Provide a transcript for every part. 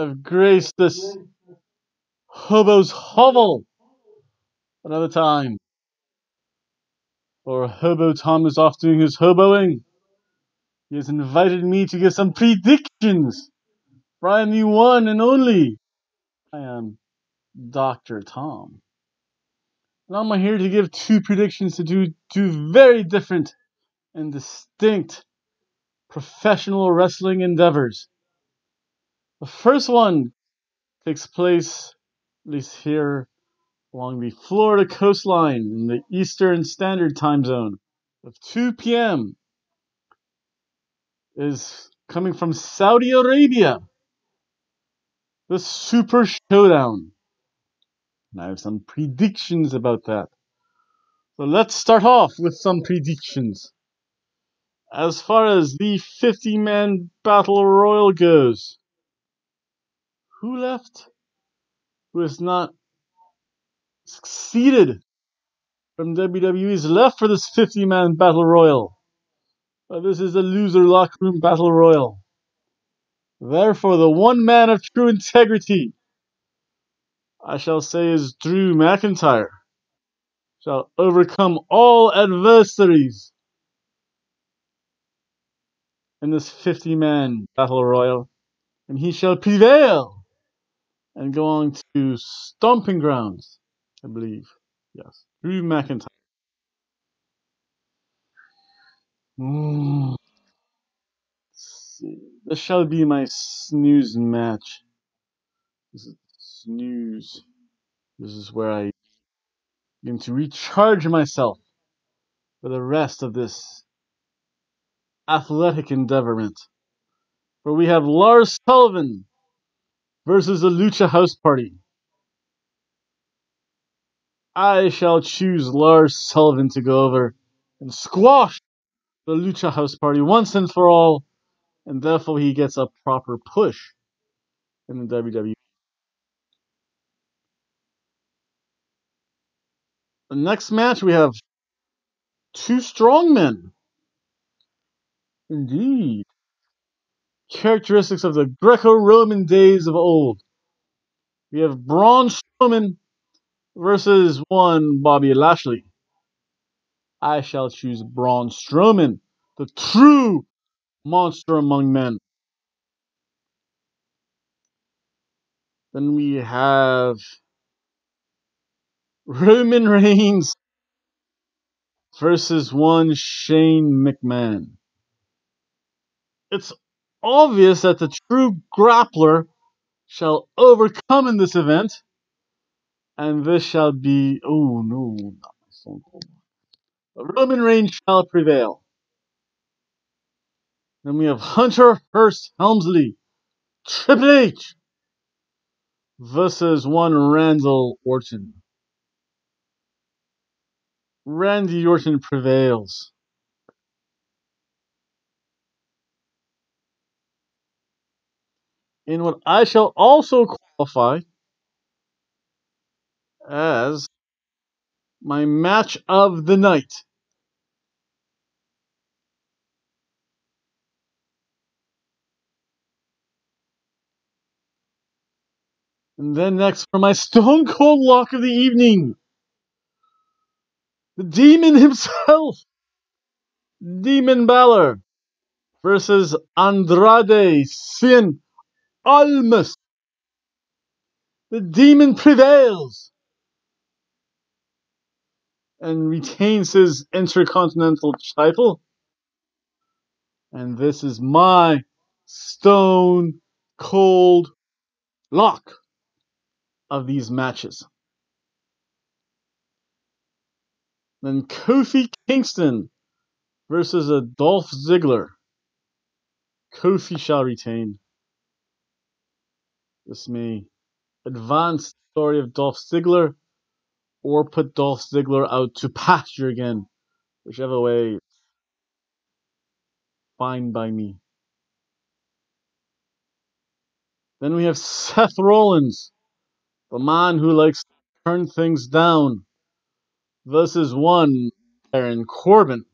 have graced this hobo's hovel another time. For Hobo Tom is off doing his hoboing. He has invited me to give some predictions. Am the one and only. I am Dr. Tom. And I'm here to give two predictions to do two very different and distinct professional wrestling endeavors. The first one takes place, at least here, along the Florida coastline in the Eastern Standard Time Zone of 2 p.m. is coming from Saudi Arabia. The Super Showdown. And I have some predictions about that. So let's start off with some predictions. As far as the 50 man battle royal goes, who left? Who has not succeeded from WWE? WWE's left for this 50 man battle royal? Well, this is a loser locker room battle royal. Therefore, the one man of true integrity, I shall say, is Drew McIntyre, shall overcome all adversaries in this 50 man battle royal, and he shall prevail and go on to stomping grounds, I believe. Yes, Drew McIntyre. Mm. This shall be my snooze match. This is snooze. This is where I begin to recharge myself for the rest of this athletic endeavorment. For we have Lars Sullivan versus the Lucha House Party. I shall choose Lars Sullivan to go over and squash the Lucha House Party once and for all, and therefore he gets a proper push in the WWE. The next match we have two strongmen. Indeed. Characteristics of the Greco Roman days of old. We have Braun Strowman versus one Bobby Lashley. I shall choose Braun Strowman, the true monster among men. Then we have Roman Reigns versus one Shane McMahon. It's obvious that the true grappler shall overcome in this event, and this shall be oh no, not my. Roman Reigns shall prevail. Then we have Hunter Hearst Helmsley, Triple H versus one Randal Orton. Randy Orton prevails. In what I shall also qualify as my match of the night. And then next for my Stone Cold Lock of the Evening. The Demon himself. Demon Balor versus Andrade Cien Almas. The Demon prevails and retains his Intercontinental title. And this is my Stone Cold Lock of these matches. Then Kofi Kingston versus a Dolph Ziggler. Kofi shall retain. This may advance the story of Dolph Ziggler or put Dolph Ziggler out to pasture again. Whichever way, fine by me. Then we have Seth Rollins the man who likes to turn things down, versus one Baron Corbin.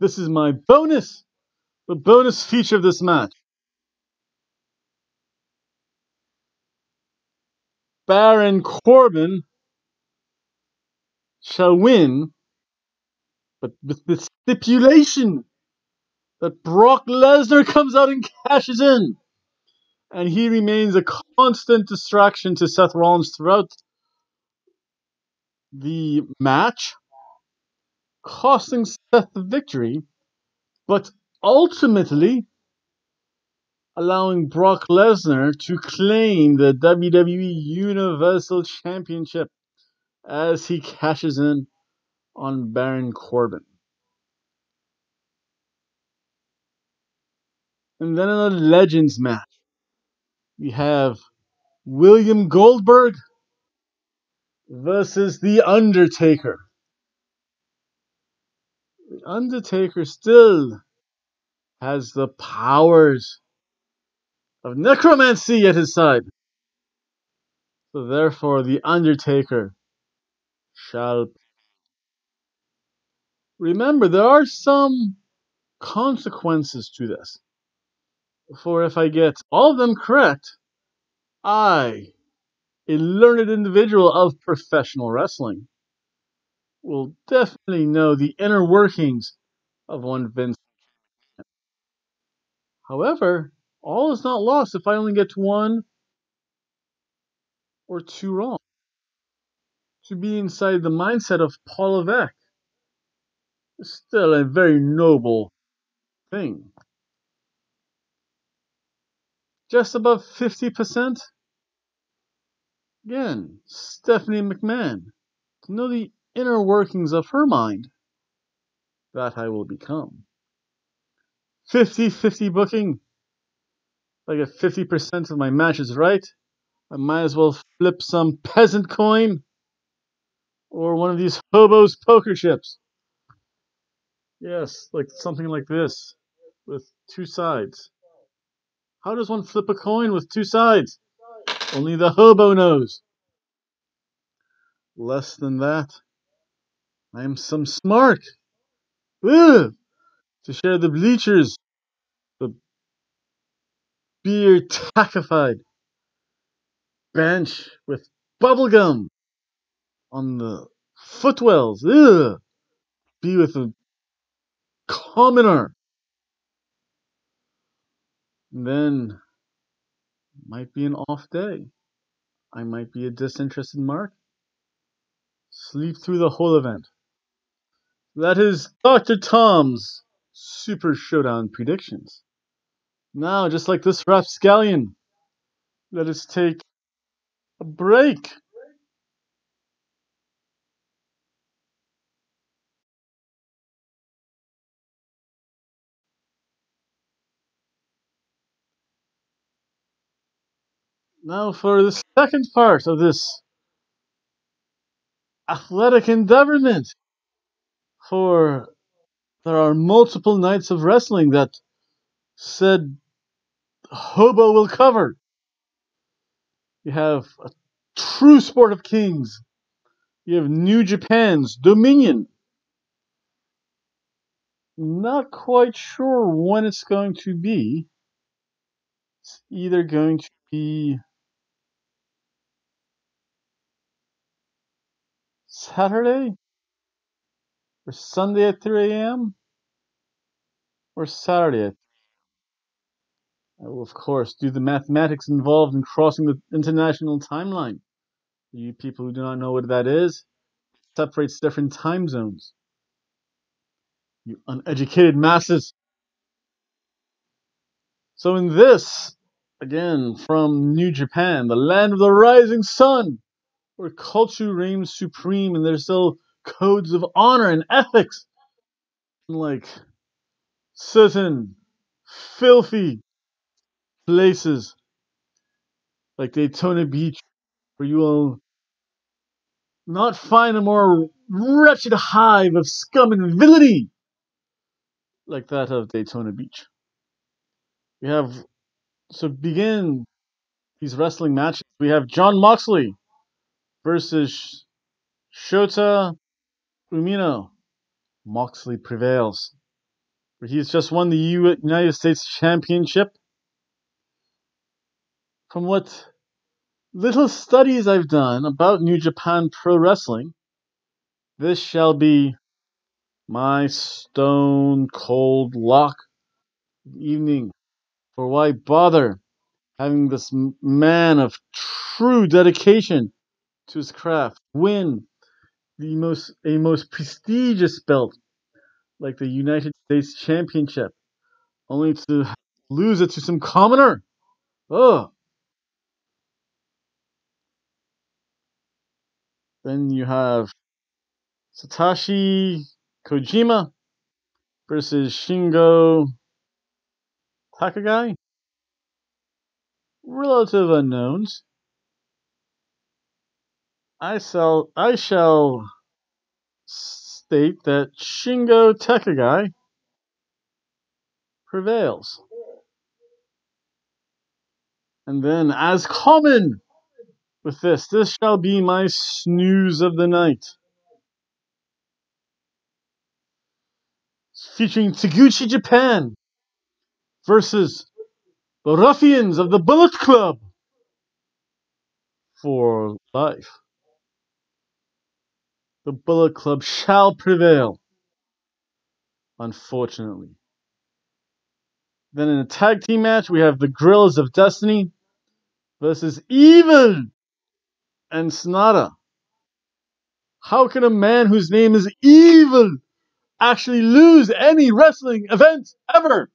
This is my bonus! The bonus feature of this match. Baron Corbin shall win, but with the stipulation that Brock Lesnar comes out and cashes in. And he remains a constant distraction to Seth Rollins throughout the match, costing Seth the victory, but ultimately allowing Brock Lesnar to claim the WWE Universal Championship as he cashes in on Baron Corbin. And then in a Legends match, we have William Goldberg versus The Undertaker. The Undertaker still has the powers of necromancy at his side. So therefore, The Undertaker shall. Remember, there are some consequences to this. For if I get all of them correct, I, a learned individual of professional wrestling, will definitely know the inner workings of one Vince. However, all is not lost if I only get one or two wrong. To be inside the mindset of Paul Levesque is still a very noble thing. Just above 50%? Again, Stephanie McMahon. To know the inner workings of her mind, that I will become. 50 50 booking. I get 50% of my matches right, I might as well flip some peasant coin or one of these hobos poker chips. Yes, like something like this with two sides. How does one flip a coin with two sides? Only the hobo knows. Less than that, I am some smart. To share the bleachers, the beer tackified bench with bubblegum on the footwells. Ugh! Be with a commoner. And then might be an off day. I might be a disinterested mark. Sleep through the whole event. That is Dr. Tom's Super Showdown predictions. Now, just like this rapscallion, let us take a break. Now, for the second part of this athletic endeavorment, for there are multiple nights of wrestling that said Hobo will cover. You have a true sport of kings. You have New Japan's Dominion. Not quite sure when it's going to be. It's either going to be Saturday or Sunday at 3 a.m. or Saturday at I will, oh, of course, do the mathematics involved in crossing the international timeline. You people who do not know what that is, separates different time zones. You uneducated masses. So, in this, again, from New Japan, the land of the rising sun, where culture reigns supreme and there's still codes of honor and ethics, like certain filthy places like Daytona Beach, where you will not find a more wretched hive of scum and villainy like that of Daytona Beach. We have so begin these wrestling matches. We have Jon Moxley versus Shota Umino. Oh? Moxley prevails. He's just won the United States Championship. From what little studies I've done about New Japan Pro Wrestling, this shall be my stone cold lock evening. For why bother having this man of true dedication to his craft win the most a most prestigious belt like the United States Championship, only to lose it to some commoner? Oh. Then you have Satoshi Kojima versus Shingo Takagi. Relative unknowns. I shall I shall state that Shingo Takagi prevails. And then, as common with this, this shall be my snooze of the night. Featuring Taguchi Japan versus the ruffians of the Bullet Club for life. The Bullet Club shall prevail, unfortunately. Then in a tag team match, we have the Guerrillas of Destiny versus Evil and Sanada. How can a man whose name is Evil actually lose any wrestling event ever?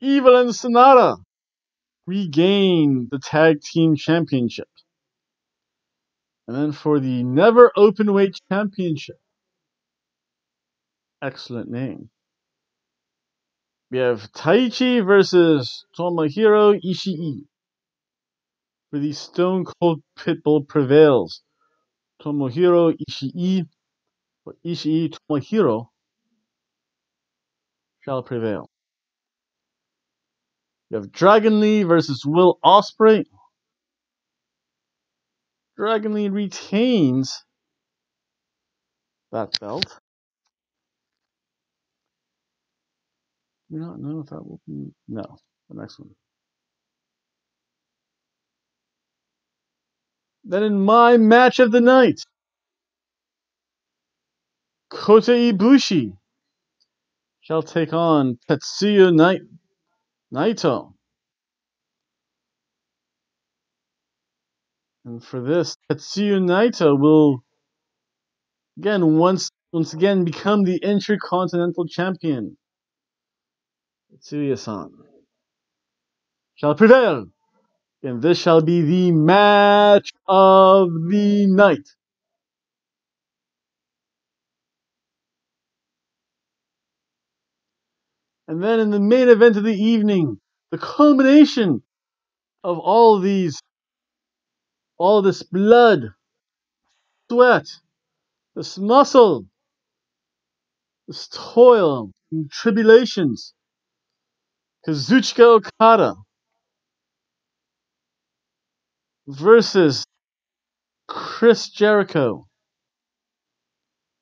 Evil and Sanada regain the tag team championship. And then for the Never Open Weight Championship. Excellent name. We have Taichi versus Tomohiro Ishii. For the Stone Cold Pitbull prevails. Tomohiro Ishii or Ishii Tomohiro shall prevail. You have Dragon Lee versus Will Ospreay. Dragon Lee retains that belt. Do not know if that will be. No, the next one. Then in my match of the night, Kota Ibushi shall take on Tetsuya Naito. And for this, Tetsuya Naito will again once once again become the Intercontinental Champion. Tetsuya-san shall prevail, and this shall be the match of the night. And then in the main event of the evening, the culmination of all these all this blood, sweat, this muscle, this toil and tribulations. Kazuchika Okada versus Chris Jericho.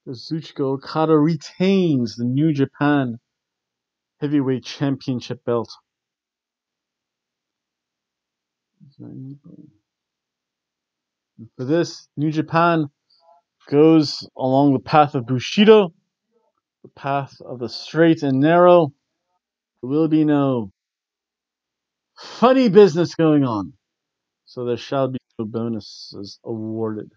Kazuchika Okada retains the New Japan Heavyweight Championship belt. For this, New Japan goes along the path of Bushido, the path of the straight and narrow. There will be no funny business going on, so there shall be no bonuses awarded.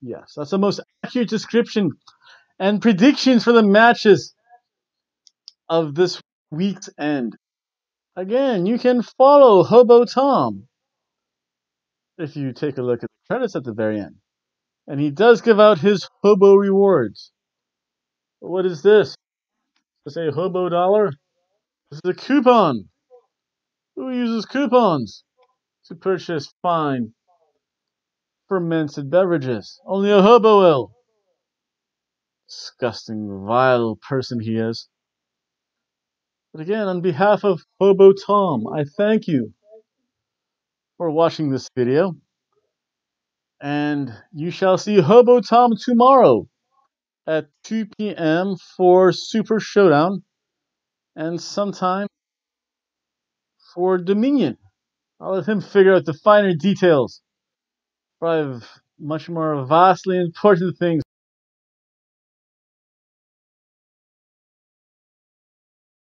Yes, that's the most accurate description and predictions for the matches of this week's end. Again, you can follow Hobo Tom if you take a look at the credits at the very end. And he does give out his hobo rewards. What is this? Is a hobo dollar? This is a coupon. Who uses coupons to purchase fine fermented beverages? Only a hobo will. Disgusting, vile person he is. But again, on behalf of Hobo Tom, I thank you for watching this video. And you shall see Hobo Tom tomorrow at 2 p.m. for Super Showdown and sometime for Dominion. I'll let him figure out the finer details. Probably much more vastly important things